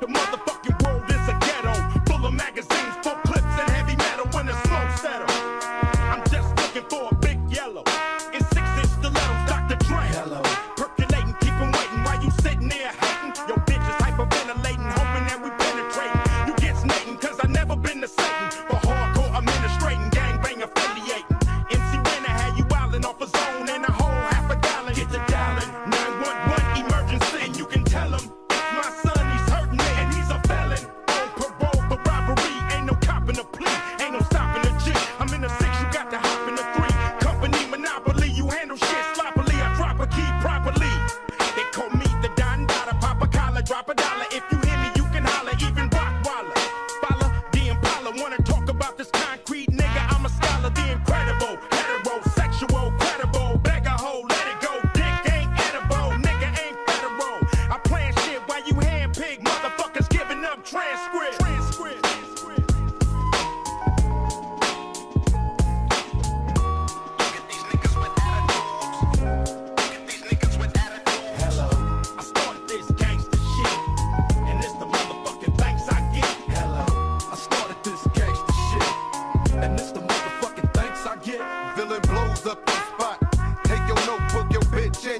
The motherfucking world is a ghetto, full of magazines, full clips, and heavy metal when the smoke settles. I'm just looking for a big yellow.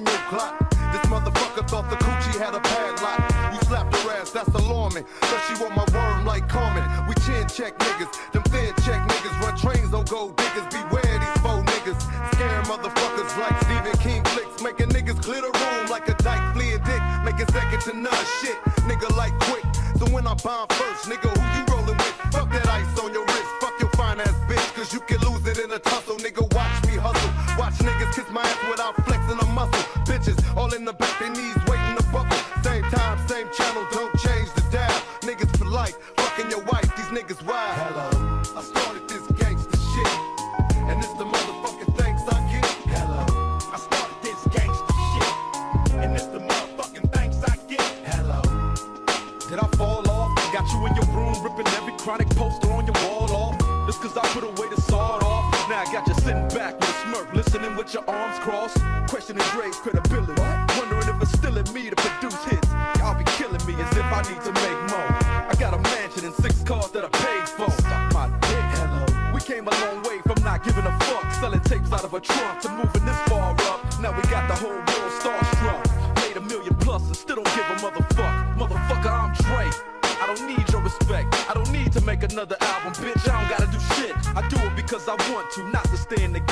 Your clock. This motherfucker thought the coochie had a padlock. You slapped her ass, that's alarming. Cause she want my worm like Carmen. We chin check niggas, them thin check niggas. Run trains on gold diggers. Beware these faux niggas. Scaring motherfuckers like Stephen King flicks. Making niggas clear the room like a dyke fleeing dick. Making second to none shit. Nigga like quick. So when I bomb first, nigga, who you rolling with? Fuck that ice on your wrist. Fuck your fine ass bitch. Cause you can lose it in a tussle. Nigga, watch me hustle. Watch niggas kiss my ass without channel, don't change the dial. Niggas for life, fucking your wife, these niggas wild. Hello, I started this gangster shit, and it's the motherfucking thanks I get. hello, I started this gangster shit, and it's the motherfucking thanks I get. hello. Did I fall off? Got you in your room ripping every chronic poster on your wall off. Just cause I put away the sawed off. Now I got you sitting back with a smirk, listening with your arms crossed. Questioning Dre's credibility. Wondering if it's still in me to produce hits. I need to make more. I got a mansion and six cars that I paid for. Suck my dick. Hello. We came a long way from not giving a fuck. Selling tapes out of a trunk to moving this far up. Now we got the whole world starstruck. Made a million plus and still don't give a motherfuck. Motherfucker, I'm Dre. I don't need your respect. I don't need to make another album, bitch. I don't gotta do shit. I do it because I want to, not to stay in the game.